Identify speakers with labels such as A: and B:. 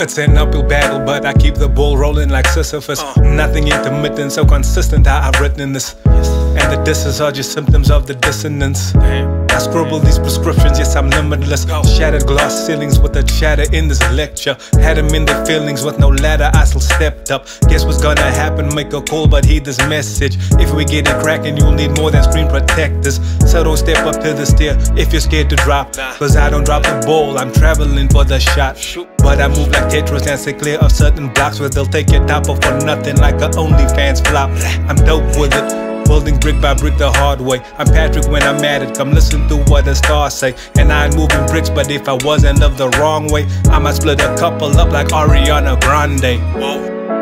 A: It's an uphill battle, but I keep the ball rolling like Sisyphus.
B: Uh.
A: Nothing intermittent, so consistent how I've written this. And the disses are just symptoms of the dissonance. I scribble these prescriptions, yes, I'm limitless. Shattered glass ceilings with a chatter in this lecture. Had them in their feelings with no ladder, I still stepped up. Guess what's gonna happen? Make a call, but heed this message. If we get it cracking, you'll need more than screen protectors. So don't step up to the stair if you're scared to drop. Cause I don't drop the ball, I'm traveling for the shot. But I move like Tetris and stay clear of certain blocks where they'll take your top off for nothing like a OnlyFans flop. I'm dope with it. Building brick by brick the hard way. I'm Patrick when I'm at it. Come listen to what the stars say. And I ain't moving bricks, but if I wasn't of the wrong way, I might split a couple up like Ariana Grande.
B: Whoa.